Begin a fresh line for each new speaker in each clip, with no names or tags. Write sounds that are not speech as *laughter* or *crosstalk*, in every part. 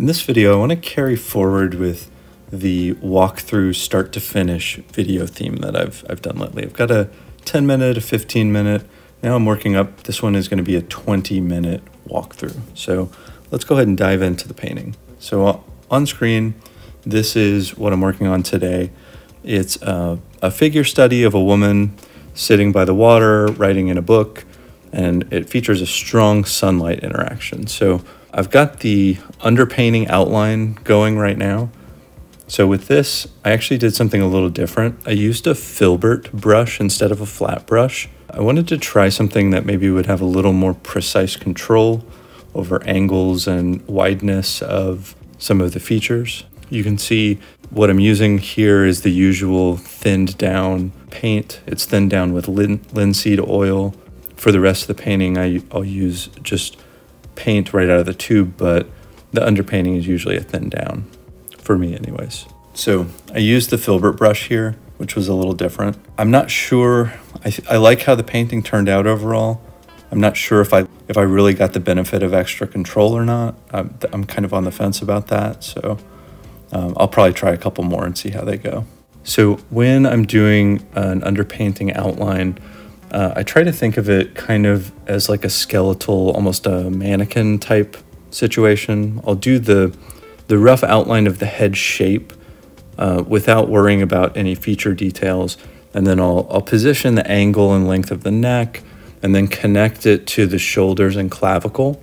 In this video, I want to carry forward with the walkthrough start to finish video theme that I've, I've done lately. I've got a 10 minute, a 15 minute, now I'm working up, this one is going to be a 20 minute walkthrough. So let's go ahead and dive into the painting. So uh, on screen, this is what I'm working on today. It's a, a figure study of a woman sitting by the water, writing in a book, and it features a strong sunlight interaction. So I've got the underpainting outline going right now. So with this, I actually did something a little different. I used a filbert brush instead of a flat brush. I wanted to try something that maybe would have a little more precise control over angles and wideness of some of the features. You can see what I'm using here is the usual thinned down paint. It's thinned down with lin linseed oil. For the rest of the painting, I, I'll use just paint right out of the tube, but the underpainting is usually a thin down, for me anyways. So I used the filbert brush here, which was a little different. I'm not sure, I, I like how the painting turned out overall. I'm not sure if I if I really got the benefit of extra control or not. I'm, I'm kind of on the fence about that, so um, I'll probably try a couple more and see how they go. So when I'm doing an underpainting outline, uh, I try to think of it kind of as like a skeletal, almost a mannequin type situation. I'll do the the rough outline of the head shape uh, without worrying about any feature details, and then I'll I'll position the angle and length of the neck, and then connect it to the shoulders and clavicle.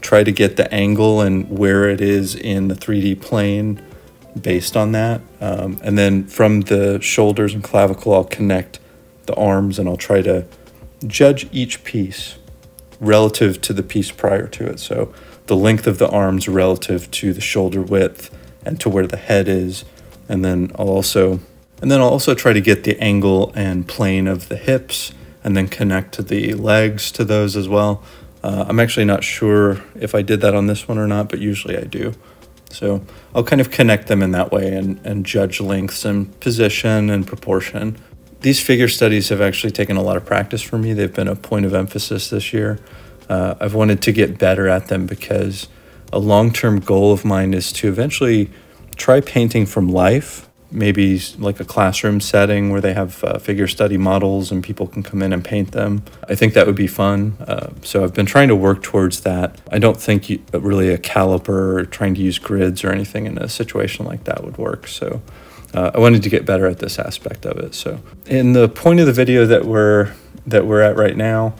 Try to get the angle and where it is in the 3D plane based on that. Um, and then from the shoulders and clavicle, I'll connect the arms and I'll try to judge each piece relative to the piece prior to it. So the length of the arms relative to the shoulder width and to where the head is. And then I'll also and then I'll also try to get the angle and plane of the hips and then connect the legs to those as well. Uh, I'm actually not sure if I did that on this one or not, but usually I do. So I'll kind of connect them in that way and, and judge lengths and position and proportion. These figure studies have actually taken a lot of practice for me. They've been a point of emphasis this year. Uh, I've wanted to get better at them because a long term goal of mine is to eventually try painting from life maybe like a classroom setting where they have uh, figure study models and people can come in and paint them. I think that would be fun. Uh, so I've been trying to work towards that. I don't think you, really a caliper or trying to use grids or anything in a situation like that would work. So uh, I wanted to get better at this aspect of it. So in the point of the video that we're that we're at right now,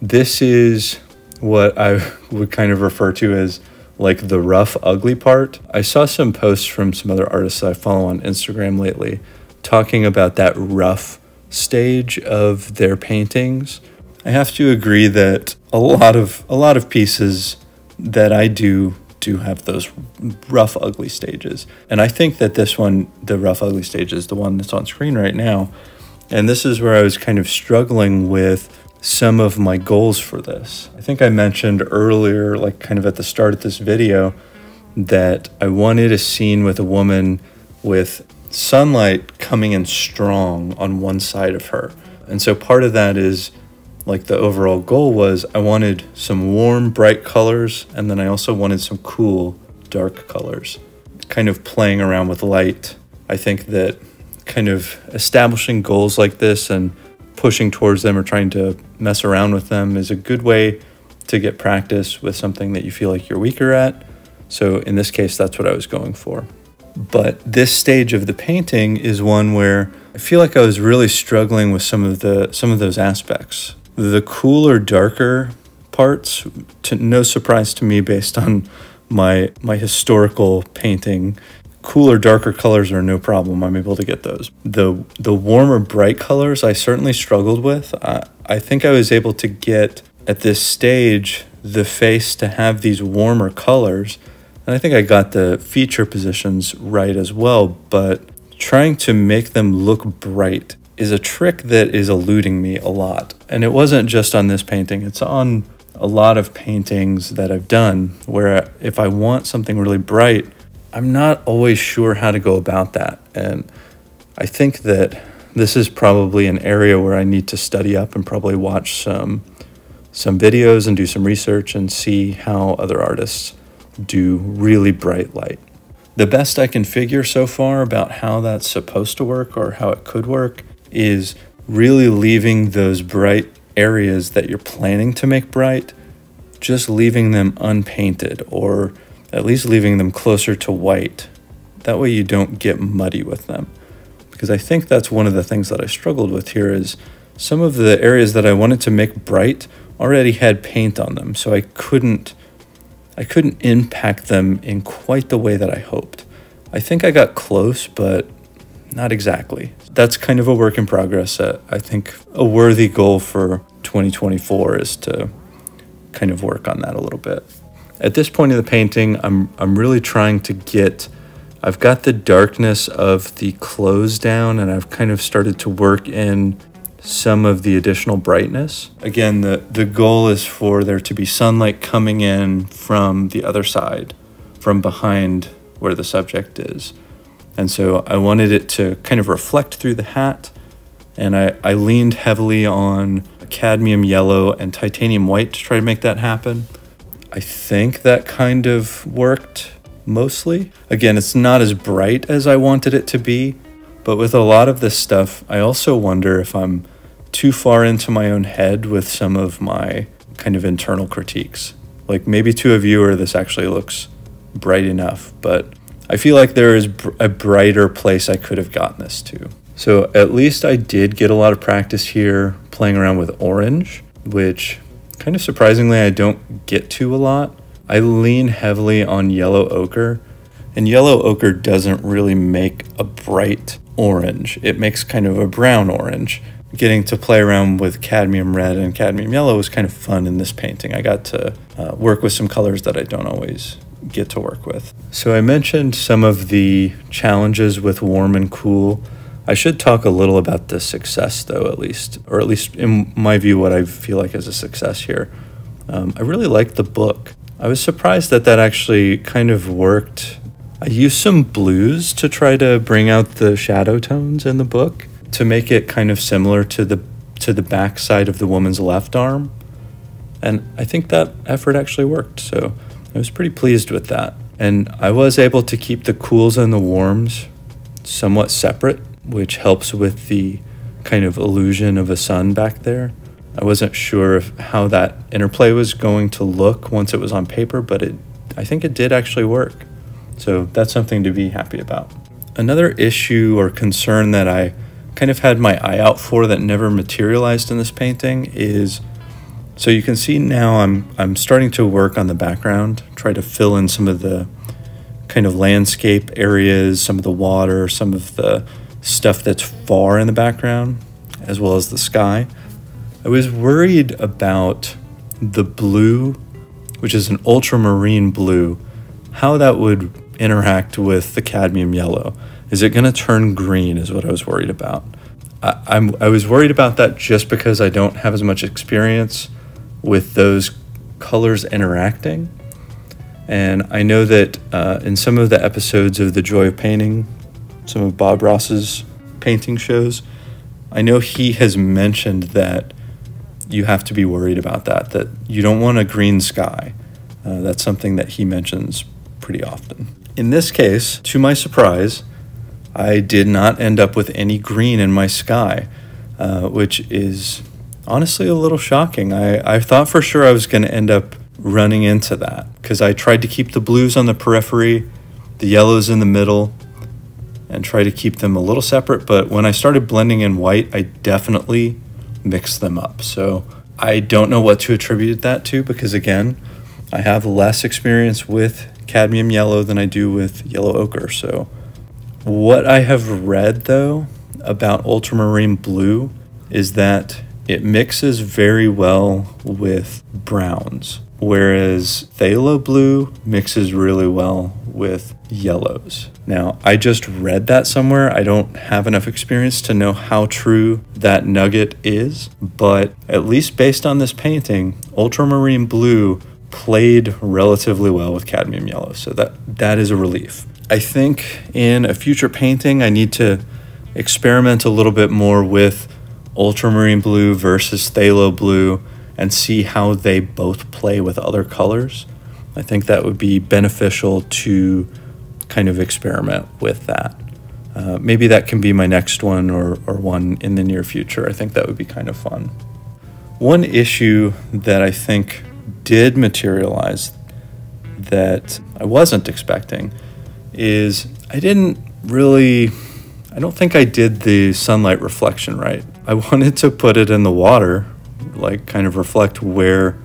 this is what I *laughs* would kind of refer to as like the rough, ugly part. I saw some posts from some other artists I follow on Instagram lately talking about that rough stage of their paintings. I have to agree that a lot of a lot of pieces that I do do have those rough ugly stages. And I think that this one, the rough ugly stage is the one that's on screen right now. And this is where I was kind of struggling with some of my goals for this. I think I mentioned earlier, like kind of at the start of this video, that I wanted a scene with a woman with sunlight coming in strong on one side of her. And so part of that is like the overall goal was I wanted some warm, bright colors, and then I also wanted some cool, dark colors. Kind of playing around with light. I think that kind of establishing goals like this and pushing towards them or trying to mess around with them is a good way to get practice with something that you feel like you're weaker at. So in this case, that's what I was going for. But this stage of the painting is one where I feel like I was really struggling with some of the some of those aspects. The cooler, darker parts, to no surprise to me based on my my historical painting cooler, darker colors are no problem. I'm able to get those. The the warmer, bright colors I certainly struggled with. I, I think I was able to get at this stage the face to have these warmer colors. And I think I got the feature positions right as well, but trying to make them look bright is a trick that is eluding me a lot. And it wasn't just on this painting, it's on a lot of paintings that I've done where if I want something really bright, I'm not always sure how to go about that. And I think that this is probably an area where I need to study up and probably watch some some videos and do some research and see how other artists do really bright light. The best I can figure so far about how that's supposed to work or how it could work is really leaving those bright areas that you're planning to make bright, just leaving them unpainted or at least leaving them closer to white. That way you don't get muddy with them. Because I think that's one of the things that I struggled with here is some of the areas that I wanted to make bright already had paint on them, so I couldn't I couldn't impact them in quite the way that I hoped. I think I got close, but not exactly. That's kind of a work in progress. Uh, I think a worthy goal for 2024 is to kind of work on that a little bit. At this point in the painting, I'm I'm really trying to get I've got the darkness of the close down and I've kind of started to work in some of the additional brightness. Again, the, the goal is for there to be sunlight coming in from the other side, from behind where the subject is. And so I wanted it to kind of reflect through the hat. And I, I leaned heavily on cadmium yellow and titanium white to try to make that happen. I think that kind of worked mostly. Again, it's not as bright as I wanted it to be, but with a lot of this stuff, I also wonder if I'm too far into my own head with some of my kind of internal critiques. Like maybe to a viewer, this actually looks bright enough, but I feel like there is a brighter place I could have gotten this to. So at least I did get a lot of practice here playing around with orange, which kind of surprisingly I don't get to a lot. I lean heavily on yellow ochre, and yellow ochre doesn't really make a bright orange. It makes kind of a brown orange, getting to play around with cadmium red and cadmium yellow was kind of fun in this painting. I got to uh, work with some colors that I don't always get to work with. So I mentioned some of the challenges with warm and cool. I should talk a little about the success, though, at least, or at least in my view, what I feel like is a success here. Um, I really liked the book. I was surprised that that actually kind of worked. I used some blues to try to bring out the shadow tones in the book to make it kind of similar to the to the back side of the woman's left arm. And I think that effort actually worked. So I was pretty pleased with that. And I was able to keep the cools and the warms somewhat separate, which helps with the kind of illusion of a sun back there. I wasn't sure how that interplay was going to look once it was on paper, but it I think it did actually work. So that's something to be happy about. Another issue or concern that I kind of had my eye out for that never materialized in this painting is so you can see now I'm I'm starting to work on the background, try to fill in some of the kind of landscape areas, some of the water, some of the stuff that's far in the background, as well as the sky. I was worried about the blue, which is an ultramarine blue, how that would interact with the cadmium yellow. Is it going to turn green? Is what I was worried about. I, I'm I was worried about that just because I don't have as much experience with those colors interacting. And I know that uh, in some of the episodes of The Joy of Painting, some of Bob Ross's painting shows, I know he has mentioned that you have to be worried about that, that you don't want a green sky. Uh, that's something that he mentions pretty often. In this case, to my surprise, I did not end up with any green in my sky, uh, which is honestly a little shocking. I, I thought for sure I was going to end up running into that because I tried to keep the blues on the periphery, the yellows in the middle, and try to keep them a little separate. But when I started blending in white, I definitely mixed them up. So I don't know what to attribute that to because, again, I have less experience with cadmium yellow than I do with yellow ochre. So what I have read, though, about ultramarine blue is that it mixes very well with browns, whereas phthalo blue mixes really well with yellows. Now, I just read that somewhere. I don't have enough experience to know how true that nugget is, but at least based on this painting, ultramarine blue played relatively well with cadmium yellow. So that that is a relief. I think in a future painting, I need to experiment a little bit more with ultramarine blue versus phthalo blue and see how they both play with other colors. I think that would be beneficial to kind of experiment with that. Uh, maybe that can be my next one or, or one in the near future. I think that would be kind of fun. One issue that I think did materialize that I wasn't expecting is I didn't really, I don't think I did the sunlight reflection right. I wanted to put it in the water, like kind of reflect where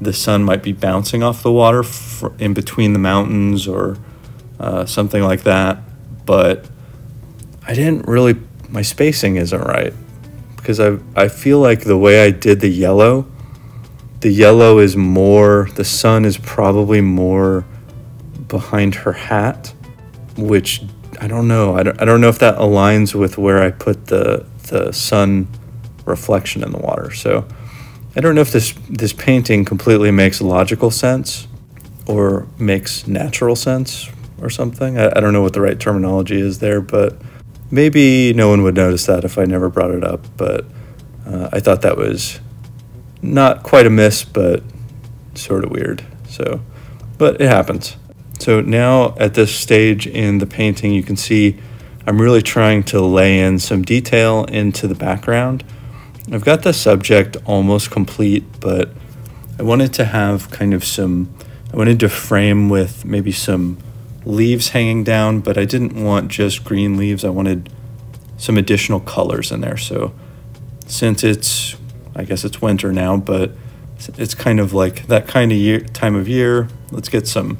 the sun might be bouncing off the water in between the mountains or uh, something like that. But I didn't really, my spacing isn't right because I, I feel like the way I did the yellow, the yellow is more, the sun is probably more behind her hat, which I don't know. I don't, I don't know if that aligns with where I put the, the sun reflection in the water. So I don't know if this, this painting completely makes logical sense or makes natural sense or something. I, I don't know what the right terminology is there, but maybe no one would notice that if I never brought it up. But uh, I thought that was not quite a miss, but sort of weird. So, but it happens. So now at this stage in the painting, you can see I'm really trying to lay in some detail into the background. I've got the subject almost complete, but I wanted to have kind of some, I wanted to frame with maybe some leaves hanging down, but I didn't want just green leaves. I wanted some additional colors in there. So since it's, I guess it's winter now, but it's kind of like that kind of year, time of year. Let's get some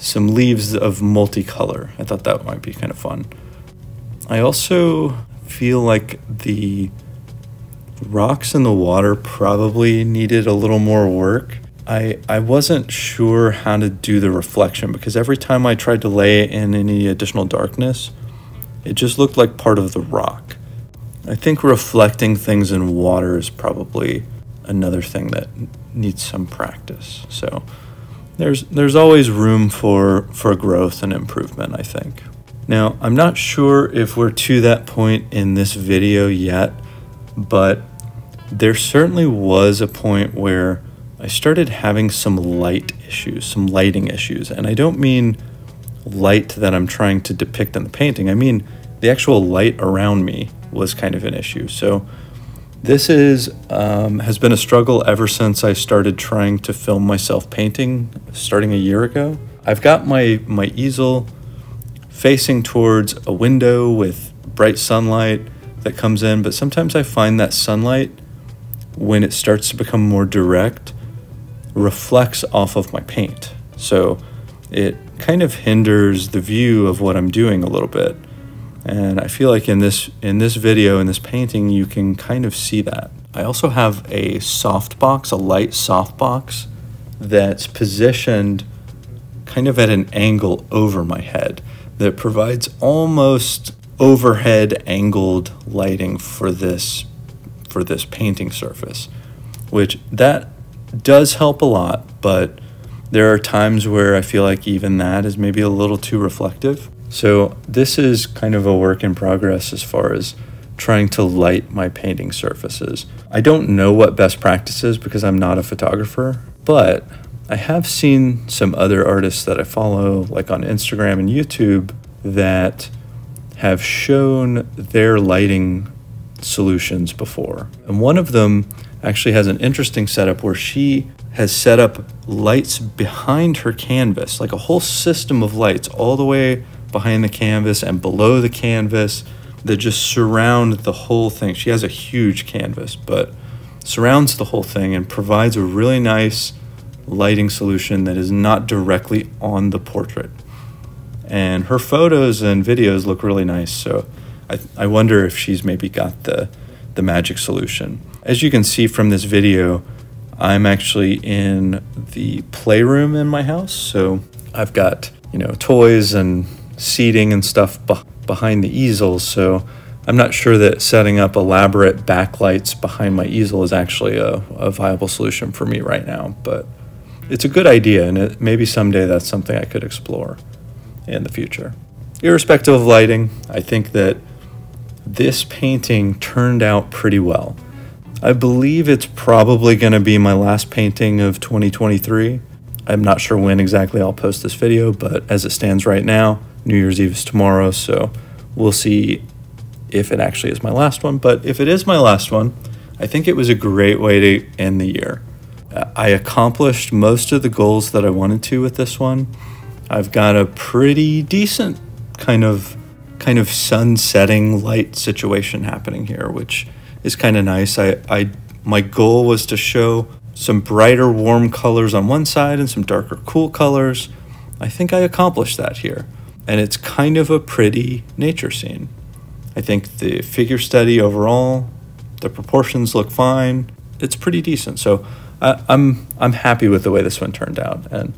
some leaves of multicolor. I thought that might be kind of fun. I also feel like the rocks in the water probably needed a little more work. I, I wasn't sure how to do the reflection because every time I tried to lay in any additional darkness, it just looked like part of the rock. I think reflecting things in water is probably another thing that needs some practice. So there's there's always room for for growth and improvement, I think. Now, I'm not sure if we're to that point in this video yet, but there certainly was a point where I started having some light issues, some lighting issues. And I don't mean light that I'm trying to depict in the painting, I mean the actual light around me was kind of an issue. So this is um, has been a struggle ever since I started trying to film myself painting, starting a year ago. I've got my my easel facing towards a window with bright sunlight that comes in, but sometimes I find that sunlight when it starts to become more direct reflects off of my paint. So it kind of hinders the view of what I'm doing a little bit. And I feel like in this in this video, in this painting, you can kind of see that. I also have a softbox, a light softbox that's positioned kind of at an angle over my head that provides almost overhead angled lighting for this for this painting surface, which that does help a lot, but there are times where I feel like even that is maybe a little too reflective. So this is kind of a work in progress as far as trying to light my painting surfaces. I don't know what best practices because I'm not a photographer, but I have seen some other artists that I follow, like on Instagram and YouTube, that have shown their lighting solutions before. And one of them actually has an interesting setup where she has set up lights behind her canvas, like a whole system of lights all the way behind the canvas and below the canvas that just surround the whole thing. She has a huge canvas, but surrounds the whole thing and provides a really nice lighting solution that is not directly on the portrait. And her photos and videos look really nice, so I, I wonder if she's maybe got the, the magic solution. As you can see from this video, I'm actually in the playroom in my house. So I've got, you know, toys and seating and stuff behind the easels. So I'm not sure that setting up elaborate backlights behind my easel is actually a, a viable solution for me right now. But it's a good idea, and it, maybe someday that's something I could explore in the future. Irrespective of lighting, I think that this painting turned out pretty well. I believe it's probably going to be my last painting of 2023. I'm not sure when exactly I'll post this video, but as it stands right now, New Year's Eve is tomorrow, so we'll see if it actually is my last one. But if it is my last one, I think it was a great way to end the year. Uh, I accomplished most of the goals that I wanted to with this one. I've got a pretty decent kind of kind of sun setting light situation happening here, which is kind of nice. I, I my goal was to show some brighter warm colors on one side and some darker cool colors. I think I accomplished that here. And it's kind of a pretty nature scene. I think the figure study overall, the proportions look fine. It's pretty decent. So I, I'm I'm happy with the way this one turned out, and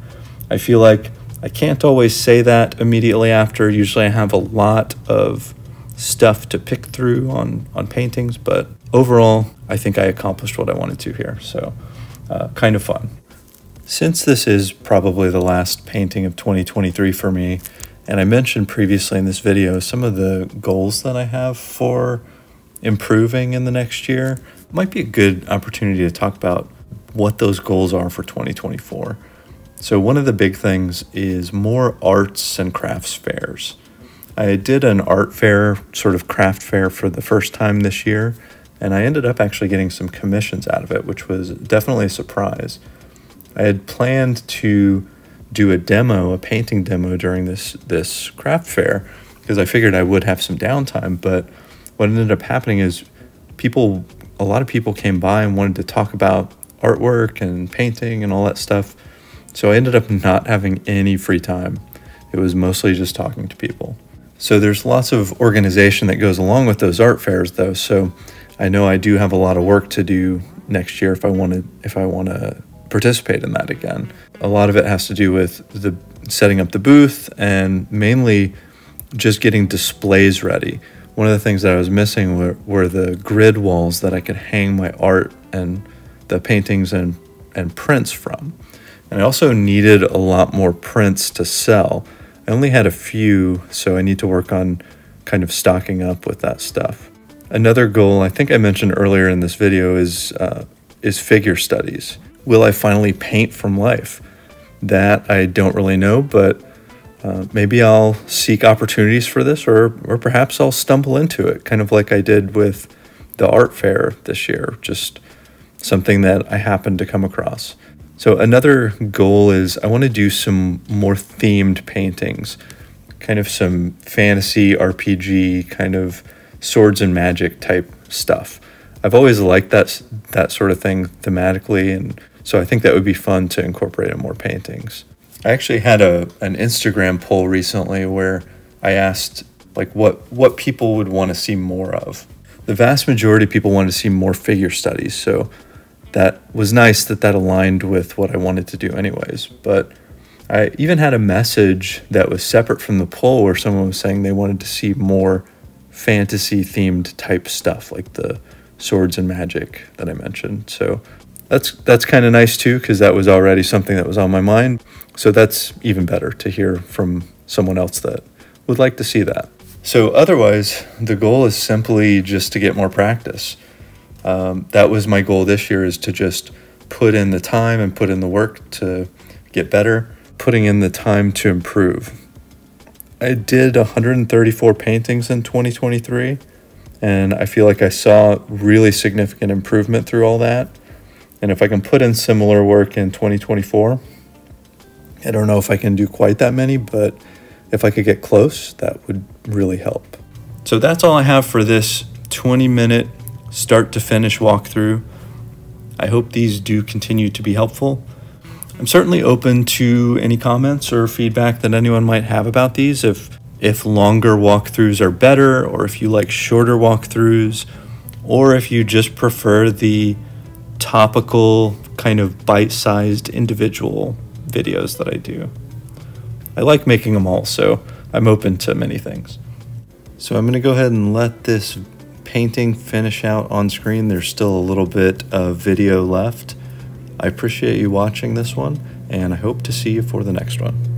I feel like I can't always say that immediately after. Usually, I have a lot of stuff to pick through on on paintings, but overall, I think I accomplished what I wanted to here. So, uh, kind of fun. Since this is probably the last painting of 2023 for me, and I mentioned previously in this video some of the goals that I have for improving in the next year, might be a good opportunity to talk about what those goals are for 2024. So, one of the big things is more arts and crafts fairs. I did an art fair, sort of craft fair, for the first time this year, and I ended up actually getting some commissions out of it, which was definitely a surprise. I had planned to do a demo, a painting demo during this this craft fair because I figured I would have some downtime, but what ended up happening is people a lot of people came by and wanted to talk about artwork and painting and all that stuff. So I ended up not having any free time. It was mostly just talking to people. So there's lots of organization that goes along with those art fairs though. So I know I do have a lot of work to do next year if I want to if I want to participate in that again. A lot of it has to do with the setting up the booth and mainly just getting displays ready. One of the things that I was missing were, were the grid walls that I could hang my art and the paintings and, and prints from. And I also needed a lot more prints to sell. I only had a few, so I need to work on kind of stocking up with that stuff. Another goal I think I mentioned earlier in this video is uh, is figure studies. Will I finally paint from life? That I don't really know, but uh, maybe I'll seek opportunities for this, or or perhaps I'll stumble into it, kind of like I did with the art fair this year. Just something that I happened to come across. So, another goal is I want to do some more themed paintings, kind of some fantasy RPG, kind of swords and magic type stuff. I've always liked that, that sort of thing thematically, and so I think that would be fun to incorporate in more paintings. I actually had a, an Instagram poll recently where I asked like what what people would want to see more of. The vast majority of people wanted to see more figure studies. So that was nice that that aligned with what I wanted to do, anyways. But I even had a message that was separate from the poll where someone was saying they wanted to see more fantasy themed type stuff, like the swords and magic that I mentioned. So that's that's kind of nice too, because that was already something that was on my mind. So that's even better to hear from someone else that would like to see that. So otherwise, the goal is simply just to get more practice um, that was my goal this year is to just put in the time and put in the work to get better, putting in the time to improve. I did 134 paintings in 2023, and I feel like I saw really significant improvement through all that. And if I can put in similar work in 2024, I don't know if I can do quite that many, but if I could get close, that would really help. So that's all I have for this 20 minute start to finish walkthrough. I hope these do continue to be helpful. I'm certainly open to any comments or feedback that anyone might have about these. If if longer walkthroughs are better, or if you like shorter walkthroughs, or if you just prefer the topical kind of bite-sized individual videos that I do. I like making them all, so I'm open to many things. So I'm going to go ahead and let this painting finish out on screen. There's still a little bit of video left. I appreciate you watching this one, and I hope to see you for the next one.